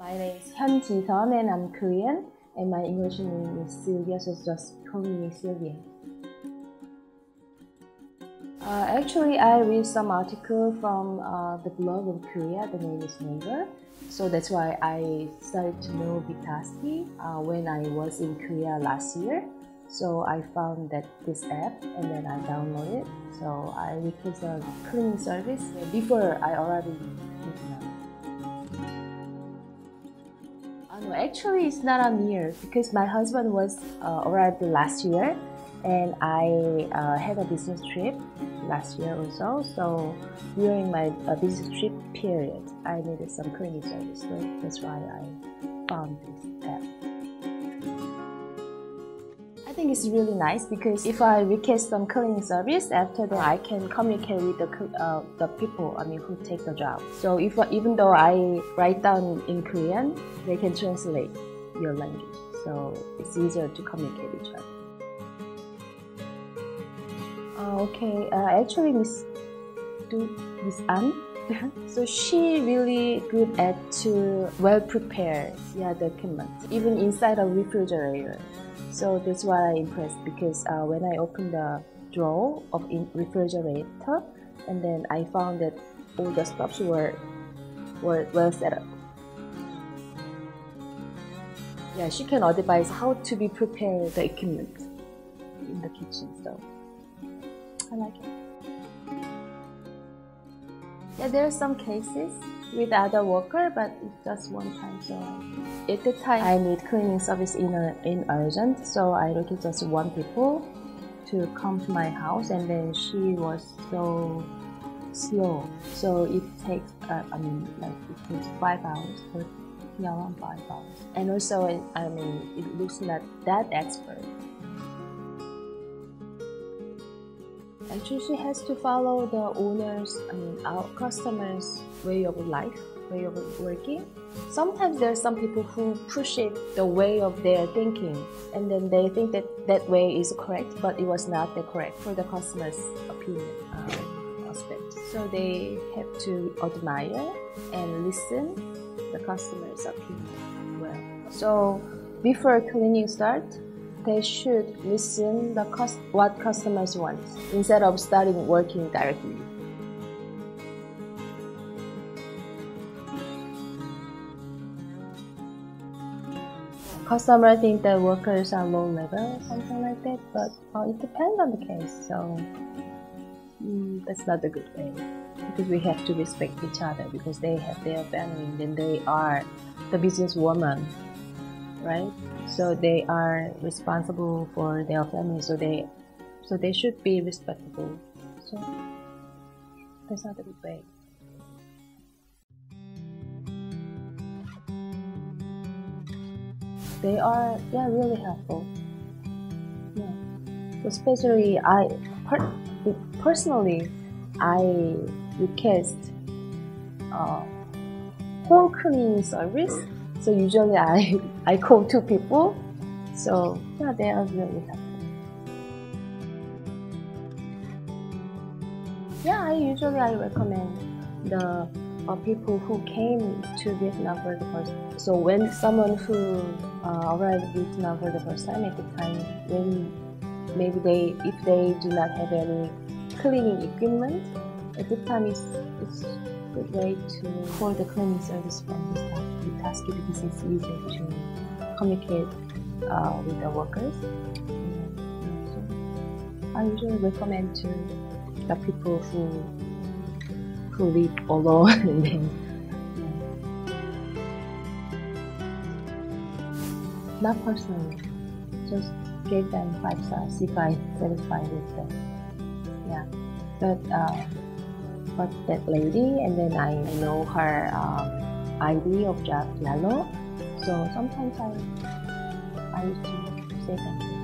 My name is Hyun Ji-sun and I'm Korean and my English name is Sylvia, so just call me Sylvia. Uh, actually, I read some article from uh, the blog of Korea. The name is Naver. So that's why I started to know bTaskee uh, when I was in Korea last year. So I found that this app and then I downloaded it. So I request a cleaning service before I already no, actually it's not a year because my husband was uh, arrived last year and I uh, had a business trip last year also. So during my uh, business trip period, I needed some cleaning service. So that's why I found this app. I think it's really nice because if I request some cleaning service, after that I can communicate with the uh, the people I mean who take the job. So if even though I write down in Korean, they can translate your language. So it's easier to communicate with each other. Uh, okay, uh, actually, Miss Do Miss An. so she really good at to well prepare yeah document even inside a refrigerator. So that's why I impressed because uh, when I opened the drawer of refrigerator and then I found that all the stuffs were were well set up. Yeah, she can advise how to be prepare the equipment in the kitchen. So. I like it. Yeah, there are some cases with other worker, but it's just one time. So at the time, I need cleaning service in a, in urgent, so I look at just one people to come to my house, and then she was so slow. So it takes, uh, I mean, like it takes five hours, but yeah, around five hours. And also, I mean, it looks not that expert. She has to follow the owner's, mean, our customers' way of life, way of working. Sometimes there are some people who push it the way of their thinking, and then they think that that way is correct, but it was not the correct for the customer's opinion um, aspect. So they have to admire and listen the customer's opinion well. So before cleaning start, they should listen the cost, what customers want instead of starting working directly. Customer think that workers are low level something like that, but uh, it depends on the case. So mm, that's not a good way because we have to respect each other because they have their family and they are the businesswoman right? So they are responsible for their family, so they so they should be respectable. So that's not a good way. They are yeah really helpful. Yeah, especially I per, personally I request uh, home cleaning service so usually I, I call two people. So yeah, they are really helpful. Yeah, I usually I recommend the uh, people who came to Vietnam for the first. So when someone who uh, arrived Vietnam for the first time at the time, when maybe they if they do not have any cleaning equipment, at the time it's, it's good way to for the cleaning service from the staff with task because it's easier to communicate uh, with the workers. I usually recommend to the people who who live alone not personally, just give them five stars if I satisfied with them. Yeah, but. Uh, but that lady, and then I know her um, ID of Yellow. So sometimes I I used to say that.